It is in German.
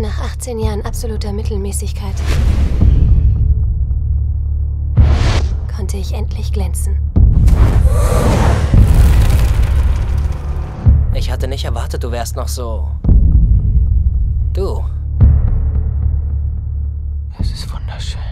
Nach 18 Jahren absoluter Mittelmäßigkeit konnte ich endlich glänzen. Ich hatte nicht erwartet, du wärst noch so... Du. Es ist wunderschön.